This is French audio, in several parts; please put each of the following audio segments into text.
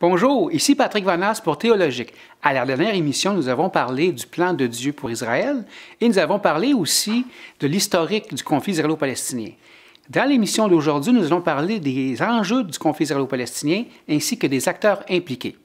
Bonjour, ici Patrick Vanas pour Théologique. À la dernière émission, nous avons parlé du plan de Dieu pour Israël et nous avons parlé aussi de l'historique du conflit israélo-palestinien. Dans l'émission d'aujourd'hui, nous allons parler des enjeux du conflit israélo-palestinien ainsi que des acteurs impliqués.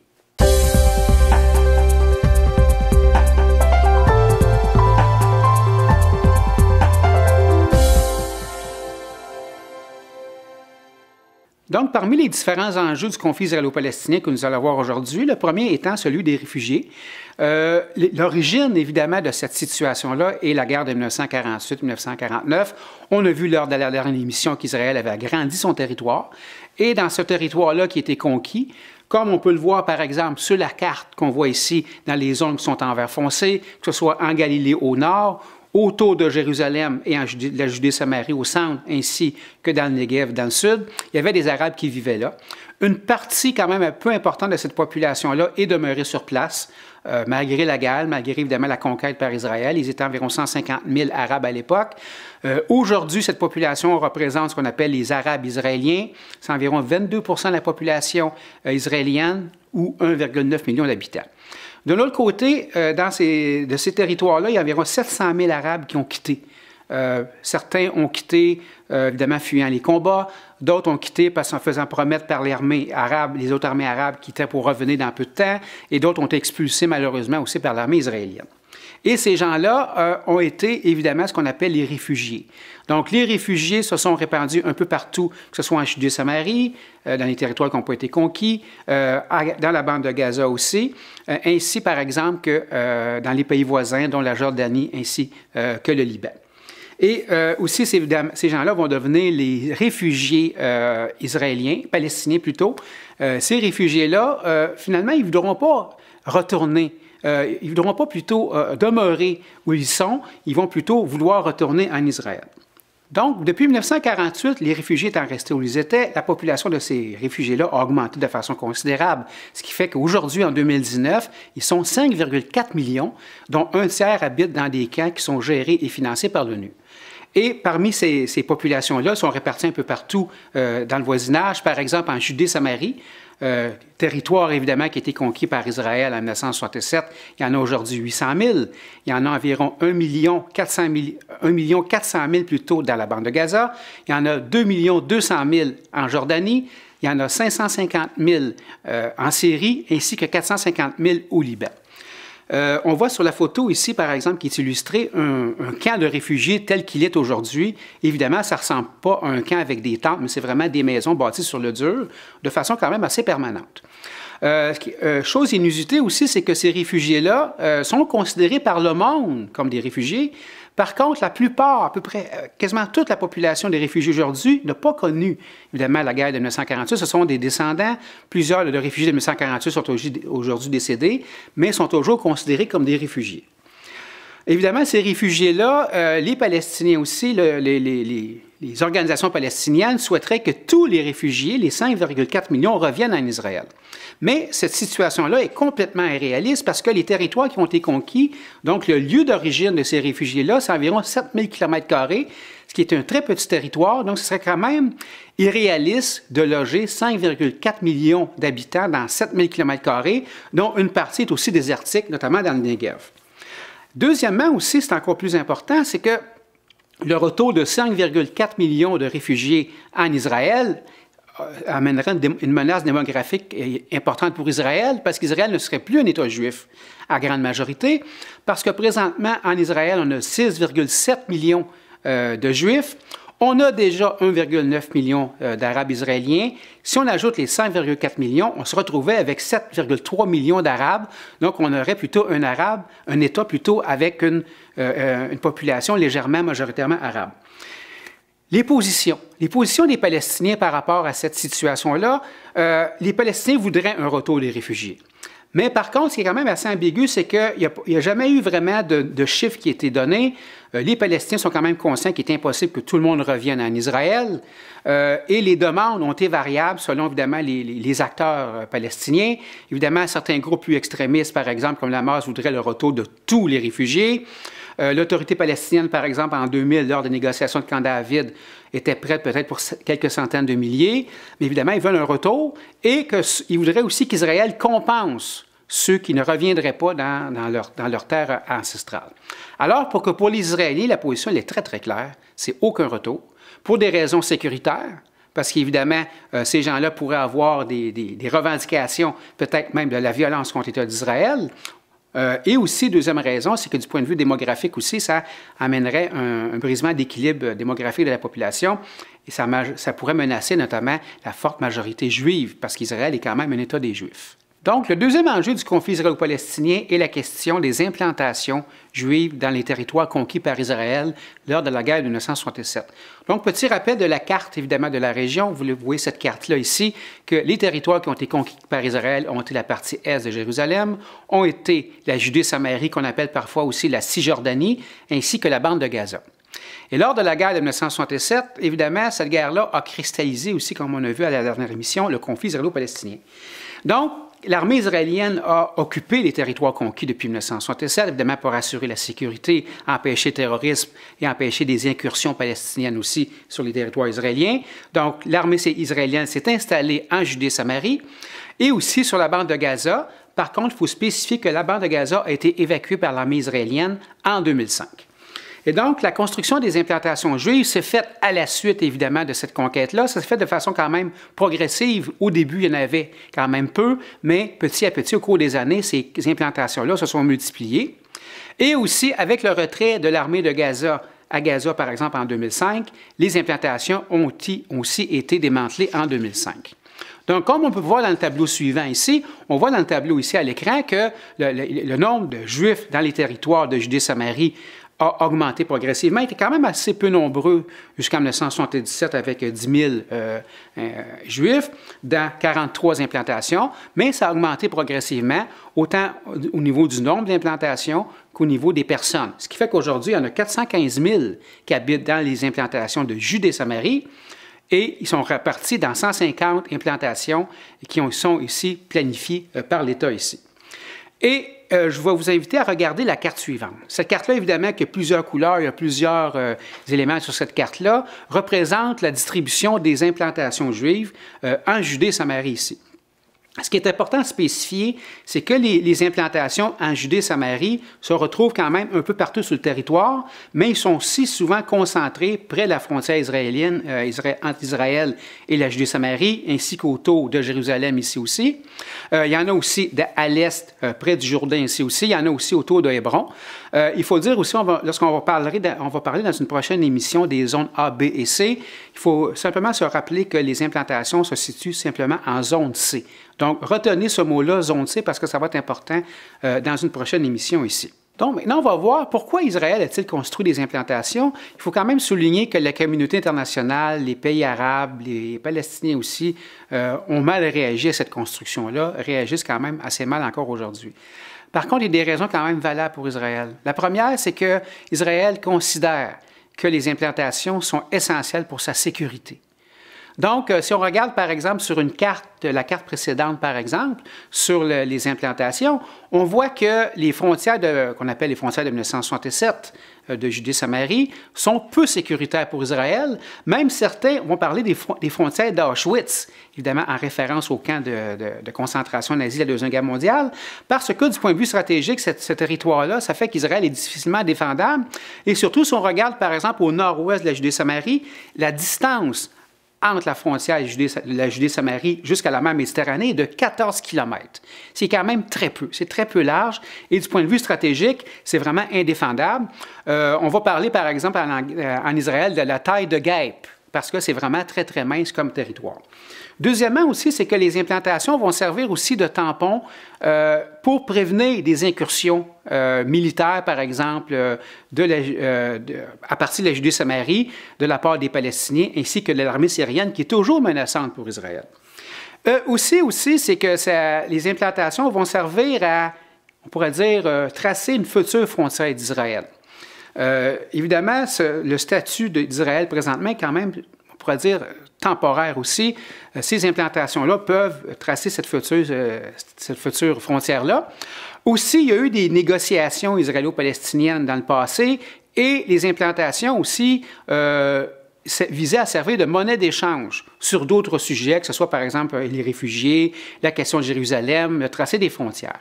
Donc, parmi les différents enjeux du conflit israélo-palestinien que nous allons voir aujourd'hui, le premier étant celui des réfugiés. Euh, l'origine, évidemment, de cette situation-là est la guerre de 1948-1949. On a vu lors de la dernière émission qu'Israël avait agrandi son territoire. Et dans ce territoire-là qui était conquis, comme on peut le voir, par exemple, sur la carte qu'on voit ici, dans les zones qui sont en vert foncé, que ce soit en Galilée au nord autour de Jérusalem et en la Judée-Samarie au centre, ainsi que dans le Negev, dans le sud, il y avait des Arabes qui vivaient là. Une partie quand même un peu importante de cette population-là est demeurée sur place, euh, malgré la guerre, malgré évidemment la conquête par Israël. Ils étaient environ 150 000 Arabes à l'époque. Euh, aujourd'hui, cette population représente ce qu'on appelle les Arabes israéliens. C'est environ 22 de la population euh, israélienne ou 1,9 million d'habitants. De l'autre côté, euh, dans ces, de ces territoires-là, il y a environ 700 000 Arabes qui ont quitté. Euh, certains ont quitté, euh, évidemment, fuyant les combats. D'autres ont quitté parce qu'en faisant promettre par l'armée arabe, les autres armées arabes quittaient pour revenir dans peu de temps. Et d'autres ont été expulsés, malheureusement, aussi par l'armée israélienne. Et ces gens-là euh, ont été évidemment ce qu'on appelle les réfugiés. Donc, les réfugiés se sont répandus un peu partout, que ce soit en Judée-Samarie, euh, dans les territoires qui n'ont pas été conquis, euh, dans la bande de Gaza aussi, ainsi par exemple que dans les pays voisins, dont la Jordanie ainsi que le Liban. Et aussi, ces, ces gens-là vont devenir les réfugiés israéliens, palestiniens plutôt. ces réfugiés-là, finalement, ils ne voudront pas retourner euh, ils ne voudront pas plutôt euh, demeurer où ils sont, ils vont plutôt vouloir retourner en Israël. Donc, depuis 1948, les réfugiés étant restés où ils étaient, la population de ces réfugiés-là a augmenté de façon considérable, ce qui fait qu'aujourd'hui, en 2019, ils sont 5,4 millions, dont un tiers habitent dans des camps qui sont gérés et financés par l'ONU. Et parmi ces, populations-là, sont réparties un peu partout euh, dans le voisinage, par exemple en Judée-Samarie, euh, territoire évidemment qui a été conquis par Israël en 1967. Il y en a aujourd'hui 800 000. Il y en a environ 1 million 400 000, 1 million 400 000 plutôt dans la bande de Gaza. Il y en a 2 millions 200 000 en Jordanie. Il y en a 550 000 euh, en Syrie ainsi que 450 000 au Liban. Euh, on voit sur la photo ici, par exemple, qui est illustré un, camp de réfugiés tel qu'il est aujourd'hui. Évidemment, ça ne ressemble pas à un camp avec des tentes, mais c'est vraiment des maisons bâties sur le dur de façon quand même assez permanente. Euh, euh, chose inusitée aussi, c'est que ces réfugiés-là sont considérés par le monde comme des réfugiés, par contre, la plupart, à peu près, euh, quasiment toute la population des réfugiés aujourd'hui n'a pas connu, évidemment, la guerre de 1948. Ce sont des descendants. Plusieurs de réfugiés de 1948 sont aujourd'hui décédés, mais sont toujours considérés comme des réfugiés. Évidemment, ces réfugiés-là, euh, les Palestiniens aussi, les, organisations palestiniennes souhaiteraient que tous les réfugiés, les 5,4 millions, reviennent en Israël. Mais cette situation-là est complètement irréaliste parce que les territoires qui ont été conquis, donc le lieu d'origine de ces réfugiés-là, c'est environ 7000 km, ce qui est un très petit territoire. Donc, ce serait quand même irréaliste de loger 5,4 millions d'habitants dans 7000 km, dont une partie est aussi désertique, notamment dans le Negev. Deuxièmement aussi, c'est encore plus important, c'est que le retour de 5,4 millions de réfugiés en Israël euh, amènerait une, menace démographique importante pour Israël, parce qu'Israël ne serait plus un État juif à grande majorité, parce que présentement, en Israël, on a 6,7 millions euh, de juifs. On a déjà 1,9 million euh, d'Arabes israéliens. Si on ajoute les 5,4 millions, on se retrouvait avec 7,3 millions d'Arabes. Donc, on aurait plutôt un Arabe, un État plutôt avec une, euh, euh, une population légèrement majoritairement arabe. Les positions. Les positions des Palestiniens par rapport à cette situation-là, les Palestiniens voudraient un retour des réfugiés. Mais par contre, ce qui est quand même assez ambigu, c'est qu'il n'y a, jamais eu vraiment de, chiffres qui aient été donnés. Euh, les Palestiniens sont quand même conscients qu'il est impossible que tout le monde revienne en Israël. Euh, et les demandes ont été variables selon évidemment les, acteurs euh, palestiniens. Évidemment, certains groupes plus extrémistes, par exemple, comme la Hamas, voudraient le retour de tous les réfugiés. L'autorité palestinienne, par exemple, en 2000, lors des négociations de Camp David, était prête peut-être pour quelques centaines de milliers, mais évidemment, ils veulent un retour et qu'ils voudraient aussi qu'Israël compense ceux qui ne reviendraient pas dans, leur, terre ancestrale. Alors, pour que pour les Israéliens, la position est très, très claire, c'est aucun retour, pour des raisons sécuritaires, parce qu'évidemment, euh, ces gens-là pourraient avoir des, revendications, peut-être même de la violence contre l'État d'Israël. Euh, et aussi, deuxième raison, c'est que du point de vue démographique aussi, ça amènerait un, brisement d'équilibre démographique de la population et ça pourrait menacer notamment la forte majorité juive, parce qu'Israël est quand même un État des Juifs. Donc, le deuxième enjeu du conflit israélo-palestinien est la question des implantations juives dans les territoires conquis par Israël lors de la guerre de 1967. Donc, petit rappel de la carte, évidemment, de la région. Vous voyez cette carte-là ici, que les territoires qui ont été conquis par Israël ont été la partie est de Jérusalem, ont été la Judée-Samarie, qu'on appelle parfois aussi la Cisjordanie, ainsi que la bande de Gaza. Et lors de la guerre de 1967, évidemment, cette guerre-là a cristallisé aussi, comme on a vu à la dernière émission, le conflit israélo-palestinien. Donc, L'armée israélienne a occupé les territoires conquis depuis 1967, évidemment pour assurer la sécurité, empêcher le terrorisme et empêcher des incursions palestiniennes aussi sur les territoires israéliens. Donc, l'armée israélienne s'est installée en Judée-Samarie et aussi sur la bande de Gaza. Par contre, il faut spécifier que la bande de Gaza a été évacuée par l'armée israélienne en 2005. Et donc, la construction des implantations juives s'est faite à la suite, évidemment, de cette conquête-là. Ça s'est fait de façon quand même progressive. Au début, il y en avait quand même peu, mais petit à petit, au cours des années, ces implantations-là se sont multipliées. Et aussi, avec le retrait de l'armée de Gaza à Gaza, par exemple, en 2005, les implantations ont aussi été démantelées en 2005. Donc, comme on peut voir dans le tableau suivant ici, on voit dans le tableau ici à l'écran que le, le, nombre de Juifs dans les territoires de Judée-Samarie a augmenté progressivement. Il était quand même assez peu nombreux jusqu'en 1977 avec 10 000 euh, euh, juifs dans 43 implantations, mais ça a augmenté progressivement, autant au niveau du nombre d'implantations qu'au niveau des personnes. Ce qui fait qu'aujourd'hui, il y en a 415 000 qui habitent dans les implantations de Judée-Samarie et ils sont répartis dans 150 implantations qui sont ici planifiées euh, par l'État ici. Et euh, je vais vous inviter à regarder la carte suivante. Cette carte-là, évidemment, qui a plusieurs couleurs, il y a plusieurs euh, éléments sur cette carte-là, représente la distribution des implantations juives euh, en Judée-Samarie ici. Ce qui est important à spécifier, c'est que les, implantations en Judée-Samarie se retrouvent quand même un peu partout sur le territoire, mais ils sont aussi souvent concentrés près de la frontière israélienne euh, entre Israël et la Judée-Samarie, ainsi qu'autour de Jérusalem ici aussi. Euh, il y en a aussi à l'est, euh, près du Jourdain ici aussi. Il y en a aussi autour de Hébron. il faut dire aussi, lorsqu'on va, va parler dans une prochaine émission des zones A, B et C, il faut simplement se rappeler que les implantations se situent simplement en zone C. Donc, retenez ce mot-là, zone C, parce que ça va être important euh, dans une prochaine émission ici. Donc, maintenant, on va voir pourquoi Israël a-t-il construit des implantations. Il faut quand même souligner que la communauté internationale, les pays arabes, les Palestiniens aussi, euh, ont mal réagi à cette construction-là, réagissent quand même assez mal encore aujourd'hui. Par contre, il y a des raisons quand même valables pour Israël. La première, c'est que Israël considère que les implantations sont essentielles pour sa sécurité. Donc, euh, si on regarde par exemple sur une carte, la carte précédente par exemple, sur les implantations, on voit que les frontières qu'on appelle les frontières de 1967 euh, de Judée-Samarie sont peu sécuritaires pour Israël. Même certains vont parler des, frontières d'Auschwitz, évidemment en référence au camp de, concentration nazi de la Deuxième Guerre mondiale, parce que du point de vue stratégique, ce territoire-là, ça fait qu'Israël est difficilement défendable. Et surtout, si on regarde par exemple au nord-ouest de la Judée-Samarie, la distance entre la frontière de la Judée-Samarie jusqu'à la mer Méditerranée est de 14 km. C'est quand même très peu. C'est très peu large. Et du point de vue stratégique, c'est vraiment indéfendable. Euh, on va parler, par exemple, en, en, Israël de la taille de guêpe, parce que c'est vraiment très, très mince comme territoire. Deuxièmement aussi, c'est que les implantations vont servir aussi de tampon euh, pour prévenir des incursions euh, militaires, par exemple, euh, à partir de la Judée-Samarie, de la part des Palestiniens, ainsi que de l'armée syrienne, qui est toujours menaçante pour Israël. aussi, aussi c'est que les implantations vont servir à, on pourrait dire, tracer une future frontière d'Israël. Évidemment, le statut d'Israël présentement est quand même pourrait dire temporaire aussi, ces implantations-là peuvent tracer cette future, cette future frontière-là. Aussi, il y a eu des négociations israélo-palestiniennes dans le passé et les implantations aussi visaient à servir de monnaie d'échange sur d'autres sujets, que ce soit par exemple les réfugiés, la question de Jérusalem, le tracé des frontières.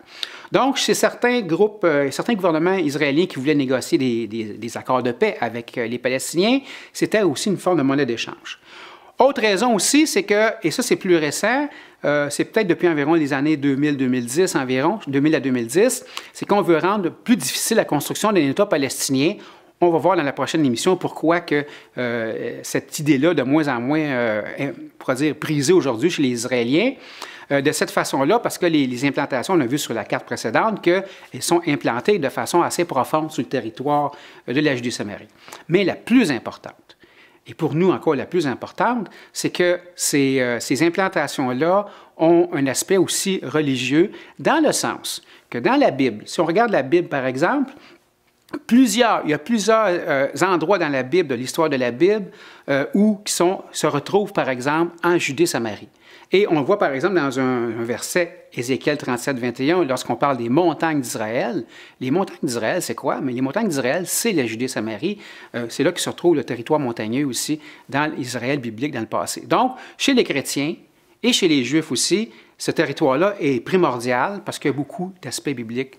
Donc, chez certains groupes, euh, certains gouvernements israéliens qui voulaient négocier des, des accords de paix avec euh, les Palestiniens, c'était aussi une forme de monnaie d'échange. Autre raison aussi, c'est que, et ça c'est plus récent, euh, c'est peut-être depuis environ les années 2000-2010 environ, 2000 à 2010, c'est qu'on veut rendre plus difficile la construction d'un État palestinien. On va voir dans la prochaine émission pourquoi que euh, cette idée-là, de moins en moins, euh, on dire, prisée aujourd'hui chez les Israéliens. Euh, de cette façon-là, parce que les, implantations, on a vu sur la carte précédente qu'elles sont implantées de façon assez profonde sur le territoire de la Judée-Samarie. Mais la plus importante, et pour nous encore la plus importante, c'est que ces, euh, ces implantations-là ont un aspect aussi religieux dans le sens que dans la Bible, si on regarde la Bible par exemple, il y a plusieurs euh, endroits dans la Bible, de l'histoire de la Bible, euh, où qui sont, se retrouvent par exemple en Judée-Samarie. Et on voit par exemple dans un, verset, Ézéchiel 37, 21, lorsqu'on parle des montagnes d'Israël. Les montagnes d'Israël, c'est quoi? Mais les montagnes d'Israël, c'est la Judée-Samarie. Euh, c'est là que se retrouve le territoire montagneux aussi dans l'Israël biblique dans le passé. Donc, chez les chrétiens et chez les Juifs aussi, ce territoire-là est primordial parce qu'il y a beaucoup d'aspects bibliques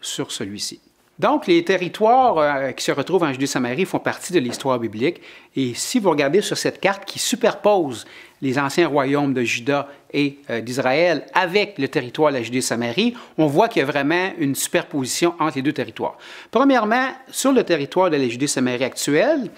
sur celui-ci. Donc, les territoires euh, qui se retrouvent en Judée-Samarie font partie de l'histoire biblique. Et si vous regardez sur cette carte qui superpose les anciens royaumes de Juda et euh, d'Israël avec le territoire de la Judée-Samarie, on voit qu'il y a vraiment une superposition entre les deux territoires. Premièrement, sur le territoire de la Judée-Samarie actuelle,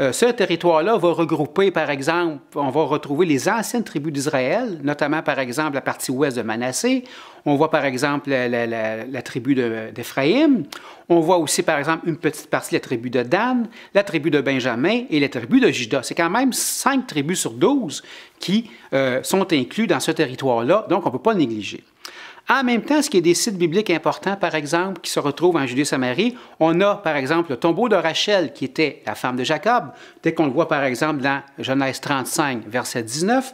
euh, ce territoire-là va regrouper, par exemple, on va retrouver les anciennes tribus d'Israël, notamment, par exemple, la partie ouest de Manassé. On voit, par exemple, la, tribu d'Éphraïm. On voit aussi, par exemple, une petite partie de la tribu de Dan, la tribu de Benjamin et la tribu de Juda. C'est quand même cinq tribus sur douze qui euh, sont inclus dans ce territoire-là, donc on ne peut pas le négliger. En même temps, ce qui est des sites bibliques importants, par exemple, qui se retrouvent en Judée-Samarie, on a, par exemple, le tombeau de Rachel, qui était la femme de Jacob, dès qu'on le voit, par exemple, dans Genèse 35, verset 19.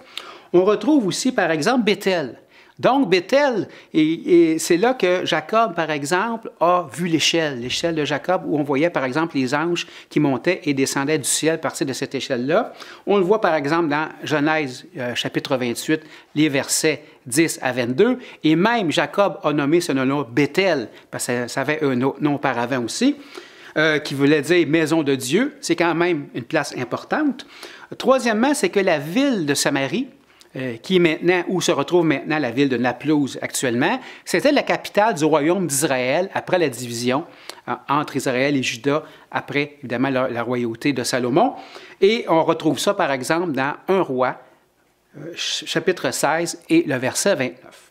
On retrouve aussi, par exemple, Bethel. Donc, Bethel, et, c'est là que Jacob, par exemple, a vu l'échelle, l'échelle de Jacob, où on voyait, par exemple, les anges qui montaient et descendaient du ciel partir de cette échelle-là. On le voit, par exemple, dans Genèse, euh, chapitre 28, les versets 10 à 22. Et même Jacob a nommé ce nom-là Bethel, parce que ça avait un nom auparavant aussi. Euh, qui voulait dire maison de Dieu. C'est quand même une place importante. Troisièmement, c'est que la ville de Samarie, euh, qui est maintenant, où se retrouve maintenant la ville de Naplouse actuellement, c'était la capitale du royaume d'Israël après la division euh, entre Israël et Juda, après évidemment la, royauté de Salomon. Et on retrouve ça, par exemple, dans Un roi, euh, chapitre 16 et le verset 29.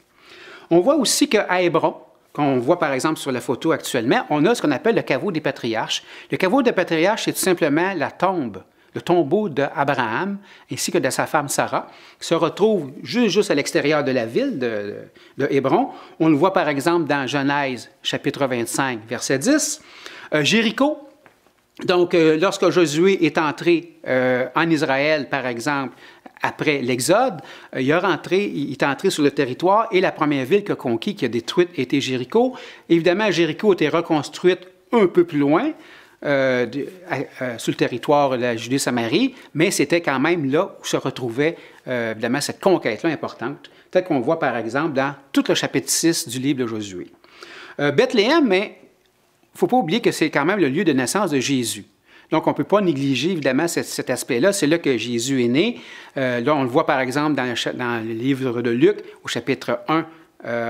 On voit aussi qu'à Hébron, qu'on voit par exemple sur la photo actuellement, on a ce qu'on appelle le caveau des patriarches. Le caveau des patriarches, c'est tout simplement la tombe le tombeau d'Abraham ainsi que de sa femme Sarah, se retrouve juste, à l'extérieur de la ville de, Hébron. On le voit par exemple dans Genèse chapitre 25, verset 10. Euh, Jéricho, donc euh, lorsque Josué est entré euh, en Israël, par exemple, après l'Exode, il, est rentré, il est entré sur le territoire et la première ville qu'il a conquis, qui a détruite, était Jéricho. Évidemment, Jéricho a été reconstruite un peu plus loin, euh, le territoire de la Judée-Samarie, mais c'était quand même là où se retrouvait euh, évidemment cette conquête-là importante, tel qu'on voit par exemple dans tout le chapitre 6 du livre de Josué. Euh, Bethléem, mais il ne faut pas oublier que c'est quand même le lieu de naissance de Jésus. Donc, on ne peut pas négliger, évidemment, cet, aspect-là. C'est là que Jésus est né. là, on le voit, par exemple, dans le, dans le, livre de Luc, au chapitre 1,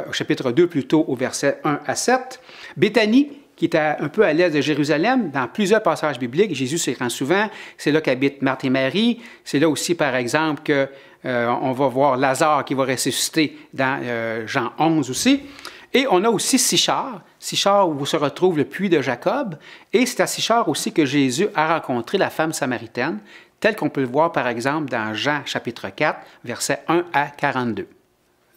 au chapitre 2, plutôt, au verset 1 à 7. Béthanie, qui est un peu à l'est de Jérusalem, dans plusieurs passages bibliques. Jésus s'y rend souvent. C'est là qu'habitent Marthe et Marie. C'est là aussi, par exemple, qu'on euh, va voir Lazare qui va ressusciter dans euh, Jean 11 aussi. Et on a aussi Sichar, Sichar où se retrouve le puits de Jacob. Et c'est à Sichar aussi que Jésus a rencontré la femme samaritaine, tel qu'on peut le voir, par exemple, dans Jean chapitre 4, versets 1 à 42.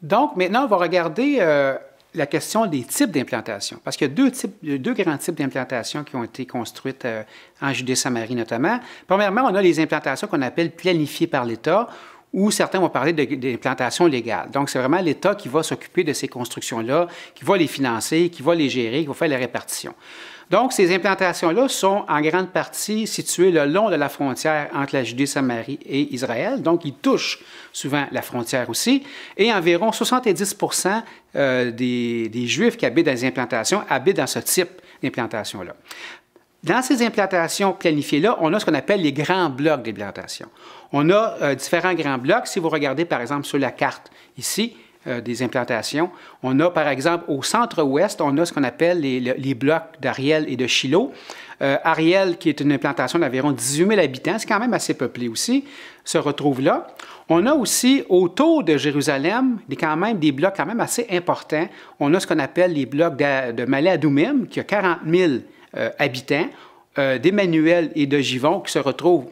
Donc, maintenant, on va regarder euh, la question des types d'implantations. Parce qu'il y a deux, types, grands types d'implantations qui ont été construites euh, en Judée-Samarie notamment. Premièrement, on a les implantations qu'on appelle planifiées par l'État, ou certains vont parler d'implantations légales. Donc, c'est vraiment l'État qui va s'occuper de ces constructions-là, qui va les financer, qui va les gérer, qui va faire les répartitions. Donc, ces implantations-là sont en grande partie situées le long de la frontière entre la Judée-Samarie et Israël. Donc, ils touchent souvent la frontière aussi. Et environ 70 euh, des, Juifs qui habitent dans les implantations habitent dans ce type d'implantation-là. Dans ces implantations planifiées-là, on a ce qu'on appelle les grands blocs d'implantation. On a euh, différents grands blocs. Si vous regardez, par exemple, sur la carte ici, euh, des implantations. On a, par exemple, au centre-ouest, on a ce qu'on appelle les, blocs d'Ariel et de Shiloh. Euh, Ariel, qui est une implantation d'environ 18 000 habitants, c'est quand même assez peuplé aussi, se retrouve là. On a aussi autour de Jérusalem des, quand même des blocs quand même assez importants. On a ce qu'on appelle les blocs de, de Malé Adoumim, qui a 40 000 euh, habitants, d'Emmanuel et de Givon, qui se retrouvent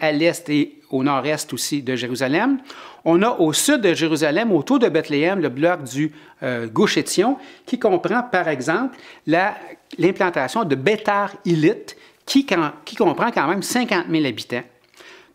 à l'est et au nord-est aussi de Jérusalem. On a au sud de Jérusalem, autour de Bethléem, le bloc du euh, qui comprend, par exemple, l'implantation de Bétar Illit, qui, qui comprend quand même 50 000 habitants.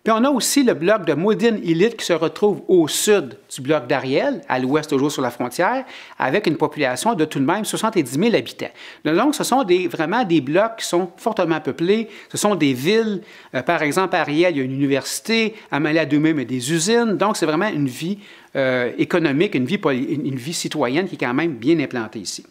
Puis on a aussi le bloc de Moudin Illit qui se retrouve au sud du bloc d'Ariel, à l'ouest toujours sur la frontière, avec une population de tout de même 70 000 habitants. Donc ce sont vraiment des blocs qui sont fortement peuplés, ce sont des villes. Euh, par exemple, à Ariel, il y a une université, à Maladoumé, il y a des usines. Donc c'est vraiment une vie euh, économique, une vie, une vie citoyenne qui est quand même bien implantée ici.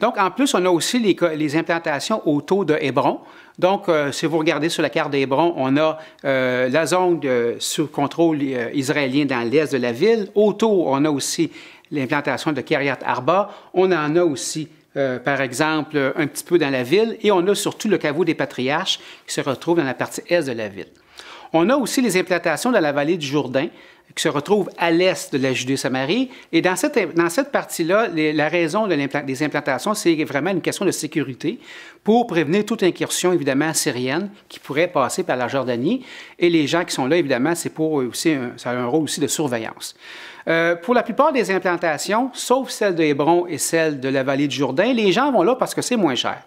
Donc, en plus, on a aussi les, implantations autour de Hébron. Donc, euh, si vous regardez sur la carte d'Hébron, on a euh, la zone sous contrôle euh, israélien dans l'est de la ville. Autour, on a aussi l'implantation de Kiryat Arba. On en a aussi, par exemple, un petit peu dans la ville. Et on a surtout le caveau des patriarches qui se retrouve dans la partie est de la ville. On a aussi les implantations dans la vallée du Jourdain qui se retrouve à l'est de la Judée-Samarie. Et dans cette, dans cette partie-là, la raison de des implantations, c'est vraiment une question de sécurité pour prévenir toute incursion, évidemment, syrienne qui pourrait passer par la Jordanie. Et les gens qui sont là, évidemment, c'est pour aussi un, ça a un rôle aussi de surveillance. Euh, pour la plupart des implantations, sauf celle de Hébron et celle de la vallée du Jourdain, les gens vont là parce que c'est moins cher.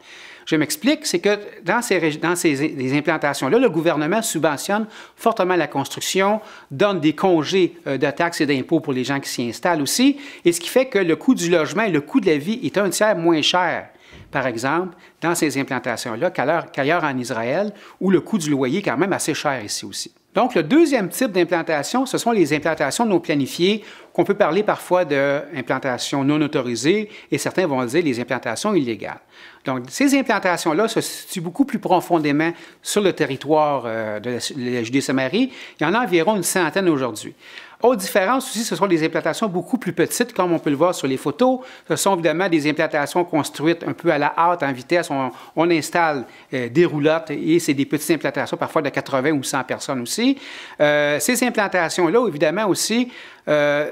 Je m'explique, c'est que dans ces, dans ces implantations-là, le gouvernement subventionne fortement la construction, donne des congés euh, de taxes et d'impôts pour les gens qui s'y installent aussi, et ce qui fait que le coût du logement et le coût de la vie est un tiers moins cher par exemple, dans ces implantations-là qu'ailleurs en Israël, où le coût du loyer est quand même assez cher ici aussi. Donc, le deuxième type d'implantation, ce sont les implantations non planifiées, qu'on peut parler parfois d'implantations non autorisées, et certains vont dire les implantations illégales. Donc, ces implantations-là se situent beaucoup plus profondément sur le territoire euh, de la Judée-Samarie. Il y en a environ une centaine aujourd'hui. Autre différence aussi, ce sont des implantations beaucoup plus petites, comme on peut le voir sur les photos. Ce sont évidemment des implantations construites un peu à la hâte, en vitesse. On, installe euh, des roulottes et c'est des petites implantations, parfois de 80 ou 100 personnes aussi. Euh, ces implantations-là, évidemment aussi, euh,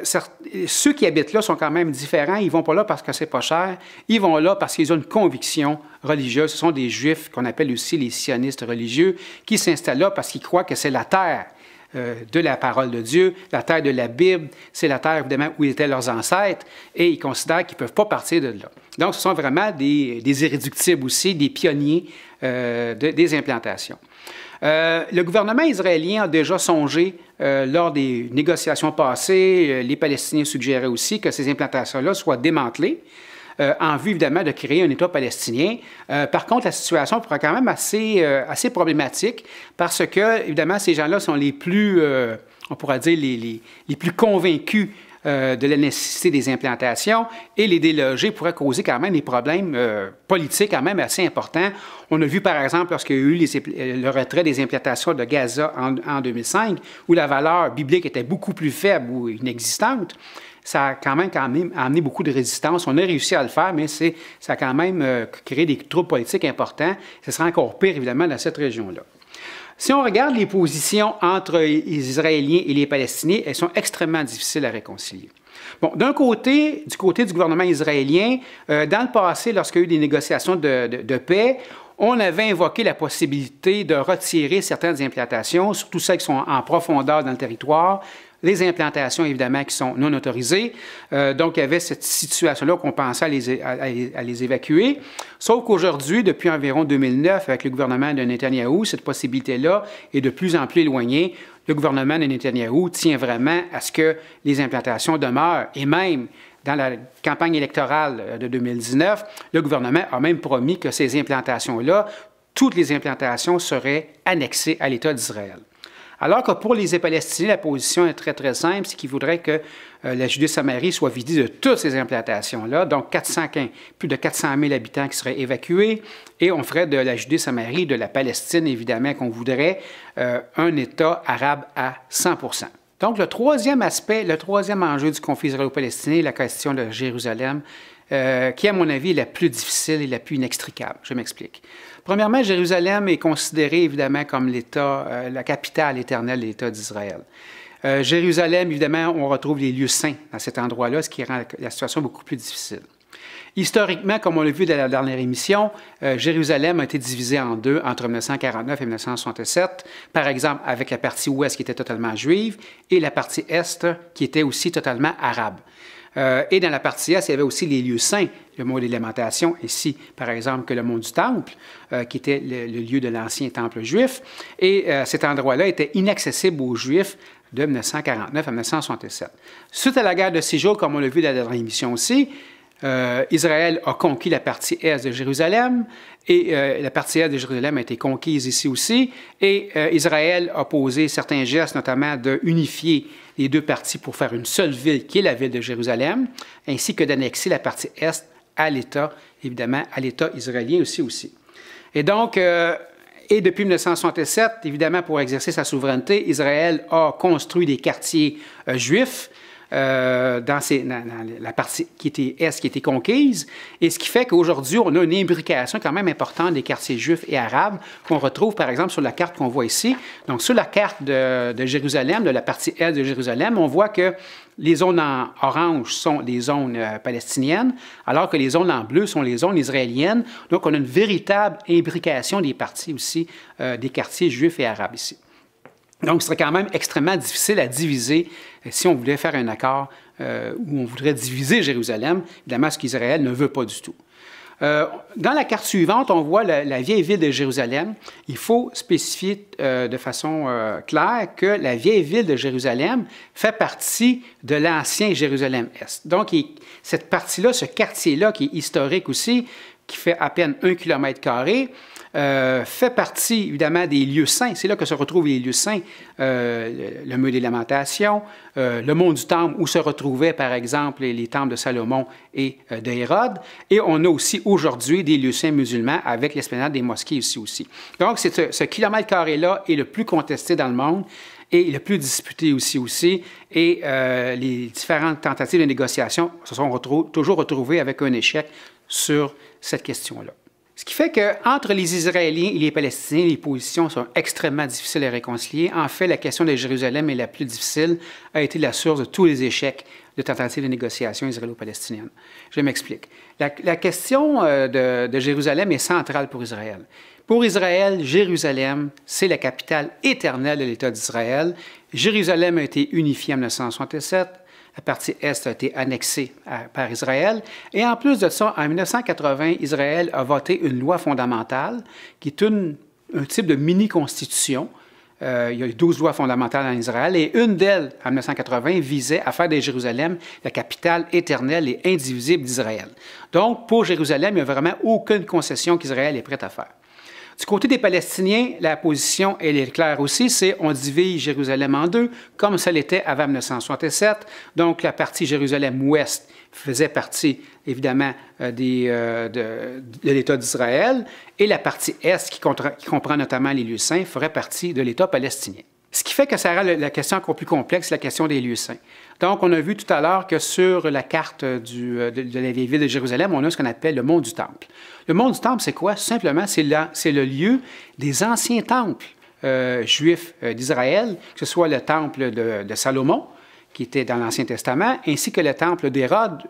ceux qui habitent là sont quand même différents. Ils vont pas là parce que c'est pas cher. Ils vont là parce qu'ils ont une conviction religieuse. Ce sont des juifs qu'on appelle aussi les sionistes religieux qui s'installent là parce qu'ils croient que c'est la terre euh, de la parole de Dieu, la terre de la Bible, c'est la terre évidemment où étaient leurs ancêtres, et ils considèrent qu'ils ne peuvent pas partir de là. Donc, ce sont vraiment des, irréductibles aussi, des pionniers euh, des implantations. Le gouvernement israélien a déjà songé, lors des négociations passées, les Palestiniens suggéraient aussi que ces implantations-là soient démantelées. Euh, en vue évidemment de créer un État palestinien. Euh, par contre, la situation pourrait quand même assez, euh, assez problématique parce que, évidemment, ces gens-là sont les plus, on pourrait dire, les, les, plus convaincus de la nécessité des implantations et les déloger pourrait causer quand même des problèmes politiques quand même assez importants. On a vu par exemple lorsqu'il y a eu le retrait des implantations de Gaza en, en, 2005, où la valeur biblique était beaucoup plus faible ou inexistante ça a quand même, quand même amené beaucoup de résistance. On a réussi à le faire, mais ça a quand même euh, créé des troubles politiques importants. Ce sera encore pire, évidemment, dans cette région-là. Si on regarde les positions entre les Israéliens et les Palestiniens, elles sont extrêmement difficiles à réconcilier. Bon, d'un côté, du côté du gouvernement israélien, euh, dans le passé, lorsqu'il y a eu des négociations de, de, paix, on avait invoqué la possibilité de retirer certaines implantations, surtout celles qui sont en profondeur dans le territoire, les implantations, évidemment, qui sont non autorisées. Euh, donc, il y avait cette situation-là qu'on pensait à les, à, les, évacuer. Sauf qu'aujourd'hui, depuis environ 2009, avec le gouvernement de Netanyahou, cette possibilité-là est de plus en plus éloignée. Le gouvernement de Netanyahou tient vraiment à ce que les implantations demeurent et même dans la campagne électorale de 2019, le gouvernement a même promis que ces implantations-là, toutes les implantations seraient annexées à l'État d'Israël. Alors que pour les Palestiniens, la position est très, très simple, c'est qu'ils voudraient que euh, la Judée-Samarie soit vidée de toutes ces implantations-là, donc 415, plus de 400 000 habitants qui seraient évacués, et on ferait de la Judée-Samarie, de la Palestine, évidemment, qu'on voudrait, euh, un État arabe à 100% donc, le troisième aspect, le troisième enjeu du conflit israélo-palestinien, la question de Jérusalem, euh, qui, à mon avis, est la plus difficile et la plus inextricable. Je m'explique. Premièrement, Jérusalem est considérée évidemment comme l'État, euh, la capitale éternelle de l'État d'Israël. Euh, Jérusalem, évidemment, on retrouve les lieux saints dans cet endroit-là, ce qui rend la situation beaucoup plus difficile. Historiquement, comme on l'a vu dans la dernière émission, Jérusalem a été divisée en deux entre 1949 et 1967, par exemple avec la partie ouest qui était totalement juive et la partie est qui était aussi totalement arabe. Euh, et dans la partie est, il y avait aussi les lieux saints, le mot d'élémentation, ici, par exemple, que le mont du Temple, euh, qui était le, lieu de l'ancien temple juif. Et cet endroit-là était inaccessible aux Juifs de 1949 à 1967. Suite à la guerre de six jours, comme on l'a vu dans la dernière aussi, euh, Israël a conquis la partie est de Jérusalem et euh, la partie est de Jérusalem a été conquise ici aussi. Et euh, Israël a posé certains gestes, notamment de unifier les deux parties pour faire une seule ville qui est la ville de Jérusalem, ainsi que d'annexer la partie est à l'État, évidemment, à l'État israélien aussi aussi. Et donc, et depuis 1967, évidemment, pour exercer sa souveraineté, Israël a construit des quartiers juifs euh, dans, la partie qui était est, qui était conquise, et ce qui fait qu'aujourd'hui, on a une imbrication quand même importante des quartiers juifs et arabes qu'on retrouve, par exemple, sur la carte qu'on voit ici. Donc, sur la carte de, Jérusalem, de la partie est de Jérusalem, on voit que les zones en orange sont les zones euh, palestiniennes, alors que les zones en bleu sont les zones israéliennes. Donc, on a une véritable imbrication des parties aussi, euh, des quartiers juifs et arabes ici. Donc, ce serait quand même extrêmement difficile à diviser euh, si on voulait faire un accord euh, où on voudrait diviser Jérusalem, évidemment, ce qu'Israël ne veut pas du tout. Euh, dans la carte suivante, on voit la, vieille ville de Jérusalem. Il faut spécifier de façon claire que la vieille ville de Jérusalem fait partie de l'ancien Jérusalem-Est. Donc, cette partie-là, ce quartier-là, qui est historique aussi, qui fait à peine un kilomètre carré, euh, fait partie évidemment des lieux saints. C'est là que se retrouvent les lieux saints, euh, le mur des lamentations, euh, le mont du temple où se retrouvaient par exemple les, temples de Salomon et d'Hérode. Et on a aussi aujourd'hui des lieux saints musulmans avec l'esplanade des mosquées ici aussi. Donc ce, ce kilomètre carré-là est le plus contesté dans le monde et le plus disputé aussi aussi. Et les différentes tentatives de négociation se sont toujours retrouvées avec un échec sur cette question-là. Ce qui fait qu'entre les Israéliens et les Palestiniens, les positions sont extrêmement difficiles à réconcilier. En fait, la question de Jérusalem est la plus difficile, a été la source de tous les échecs de tentatives de négociation israélo-palestinienne. Je m'explique. La, question euh, de, Jérusalem est centrale pour Israël. Pour Israël, Jérusalem, c'est la capitale éternelle de l'État d'Israël. Jérusalem a été unifiée en 1967. La partie Est a été annexée par Israël. Et en plus de ça, en 1980, Israël a voté une loi fondamentale qui est un type de mini-constitution. Euh, il y a eu 12 lois fondamentales en Israël et une d'elles, en 1980, visait à faire de Jérusalem la capitale éternelle et indivisible d'Israël. Donc, pour Jérusalem, il n'y a vraiment aucune concession qu'Israël est prêt à faire. Du côté des Palestiniens, la position, elle est claire aussi, c'est on divise Jérusalem en deux, comme ça l'était avant 1967. Donc, la partie Jérusalem-Ouest faisait partie, évidemment, euh, euh, de, l'État d'Israël, et la partie Est, qui comprend notamment les lieux saints, ferait partie de l'État palestinien. Fait que ça rend la question encore plus complexe, la question des lieux saints. Donc, on a vu tout à l'heure que sur la carte euh, de, la vieille ville de Jérusalem, on a ce qu'on appelle le mont du Temple. Le mont du Temple, c'est quoi? Simplement, c'est le lieu des anciens temples euh, juifs euh, d'Israël, que ce soit le temple de, Salomon, qui était dans l'Ancien Testament, ainsi que le temple d'Hérode,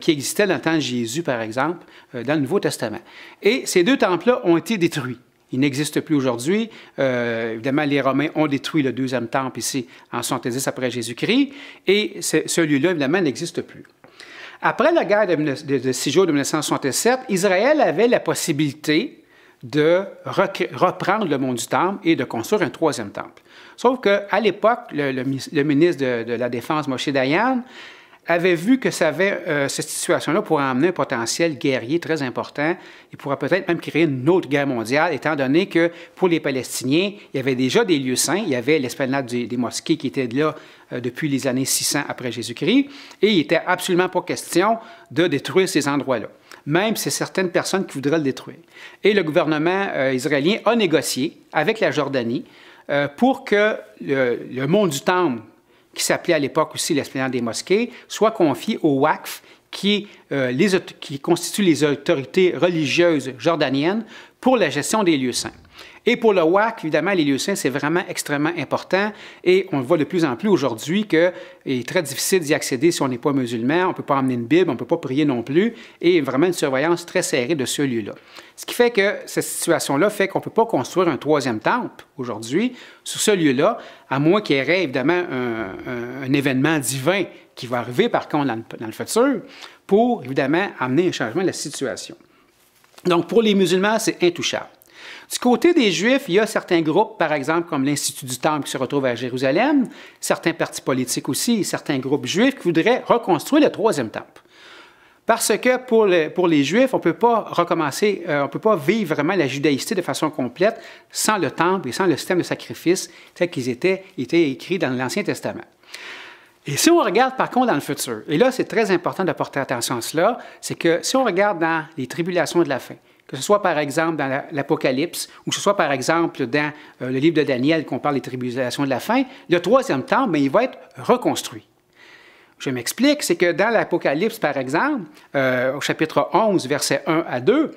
qui existait dans le temps de Jésus, par exemple, dans le Nouveau Testament. Et ces deux temples-là ont été détruits Il n'existe plus aujourd'hui. Euh, évidemment, les Romains ont détruit le deuxième temple ici en 70 après Jésus-Christ, et ce lieu-là, évidemment, n'existe plus. Après la guerre de, six jours de 1967, Israël avait la possibilité de reprendre le monde du temple et de construire un troisième temple. Sauf qu'à l'époque, le, ministre de, la Défense, Moshe Dayan, avait vu que euh, cette situation-là pourrait amener un potentiel guerrier très important. Il pourrait peut-être même créer une autre guerre mondiale, étant donné que pour les Palestiniens, il y avait déjà des lieux saints. Il y avait l'esplanade des, mosquées qui était là euh, depuis les années 600 après Jésus-Christ, et il n'était absolument pas question de détruire ces endroits-là, même si certaines personnes qui voudraient le détruire. Et le gouvernement euh, israélien a négocié avec la Jordanie pour que le monde du temple qui s'appelait à l'époque aussi l'esplanade des mosquées, soit confié au WACF, qui, euh, qui constitue les autorités religieuses jordaniennes pour la gestion des lieux saints. Et pour le WAC, évidemment, les lieux saints, c'est vraiment extrêmement important et on le voit de plus en plus aujourd'hui qu'il est très difficile d'y accéder si on n'est pas musulman, on ne peut pas emmener une Bible, on ne peut pas prier non plus et vraiment une surveillance très serrée de ce lieu-là. Ce qui fait que cette situation-là fait qu'on ne peut pas construire un troisième temple aujourd'hui sur ce lieu-là, à moins qu'il y ait évidemment un, événement divin qui va arriver par contre dans le, dans le futur pour évidemment amener un changement de la situation. Donc pour les musulmans, c'est intouchable. Du côté des Juifs, il y a certains groupes, par exemple, comme l'Institut du Temple qui se retrouve à Jérusalem, certains partis politiques aussi, certains groupes juifs qui voudraient reconstruire le troisième temple. Parce que pour, les Juifs, on ne peut pas recommencer, euh, on peut pas vivre vraiment la judaïcité de façon complète sans le temple et sans le système de sacrifice tel qu'ils étaient, étaient écrits dans l'Ancien Testament. Et si on regarde par contre dans le futur, et là c'est très important de porter attention à cela, c'est que si on regarde dans les tribulations de la fin, que ce soit par exemple dans l'Apocalypse ou que ce soit par exemple dans euh, le livre de Daniel qu'on parle des tribulations de la fin, le troisième temple, mais il va être reconstruit. Je m'explique, c'est que dans l'Apocalypse, par exemple, euh, au chapitre 11, versets 1 à 2,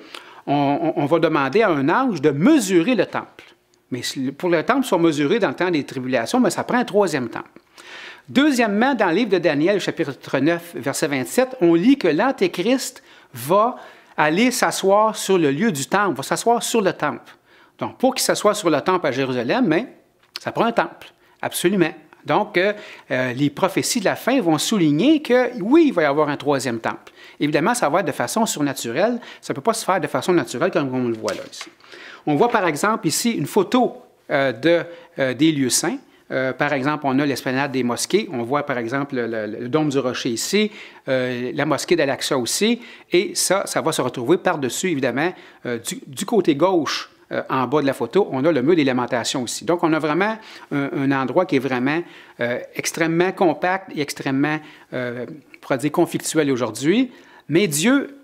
on, va demander à un ange de mesurer le temple. Mais pour le temple soit mesuré dans le temps des tribulations, mais ça prend un troisième temple. Deuxièmement, dans le livre de Daniel, chapitre 9, verset 27, on lit que l'Antéchrist va aller s'asseoir sur le lieu du temple, va s'asseoir sur le temple. Donc, pour qu'il s'assoie sur le temple à Jérusalem, mais ça prend un temple, absolument. Donc, euh, euh, les prophéties de la fin vont souligner que oui, il va y avoir un troisième temple. Évidemment, ça va être de façon surnaturelle. Ça ne peut pas se faire de façon naturelle comme on le voit là ici. On voit par exemple ici une photo euh, de, des lieux saints. Euh, par exemple, on a l'esplanade des mosquées. On voit, par exemple, le, dôme du rocher ici, euh, la mosquée d'Al-Aqsa aussi. Et ça, ça va se retrouver par-dessus, évidemment, euh, du, côté gauche, en bas de la photo, on a le mur d'élémentation aussi. Donc, on a vraiment un, endroit qui est vraiment extrêmement compact et extrêmement, on pourrait dire, conflictuel aujourd'hui. Mais Dieu,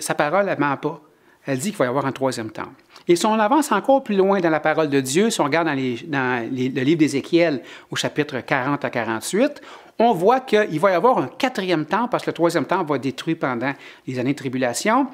sa parole, elle ne ment pas. Elle dit qu'il va y avoir un troisième temple. Et si on avance encore plus loin dans la parole de Dieu, si on regarde dans, le livre d'Ézéchiel au chapitre 40 à 48, on voit qu'il va y avoir un quatrième temple, parce que le troisième temple va être détruit pendant les années de tribulation.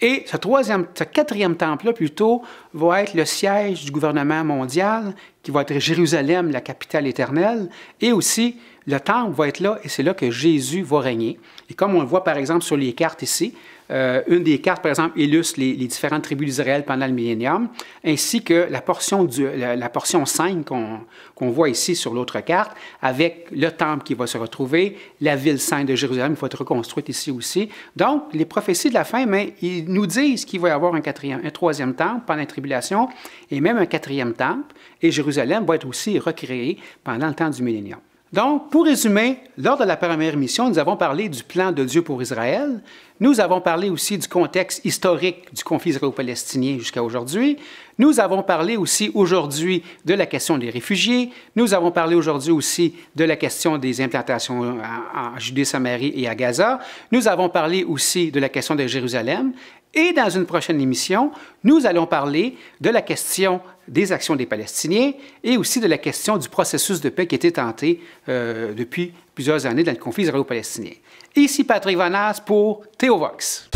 Et ce, troisième, ce quatrième temple-là, plutôt, va être le siège du gouvernement mondial, qui va être Jérusalem, la capitale éternelle, et aussi le temple va être là, et c'est là que Jésus va régner. Et comme on le voit par exemple sur les cartes ici, euh, une des cartes, par exemple, illustre les, différentes tribus d'Israël pendant le millénium, ainsi que la portion, du, la, portion 5 qu'on voit ici sur l'autre carte, avec le temple qui va se retrouver, la ville sainte de Jérusalem qui va être reconstruite ici aussi. Donc, les prophéties de la fin, mais ils nous disent qu'il va y avoir un, un troisième temple pendant la tribulation, et même un quatrième temple, et Jérusalem va être aussi recréée pendant le temps du millénium. Donc, pour résumer, lors de la première mission, nous avons parlé du plan de Dieu pour Israël. Nous avons parlé aussi du contexte historique du conflit israélo-palestinien jusqu'à aujourd'hui. Nous avons parlé aussi aujourd'hui de la question des réfugiés. Nous avons parlé aujourd'hui aussi de la question des implantations en, Judée-Samarie et à Gaza. Nous avons parlé aussi de la question de Jérusalem. Et dans une prochaine émission, nous allons parler de la question des actions des Palestiniens et aussi de la question du processus de paix qui été tenté euh, depuis plusieurs années dans le conflit israélo-palestinien. Ici Patrick Vanas pour Théovox.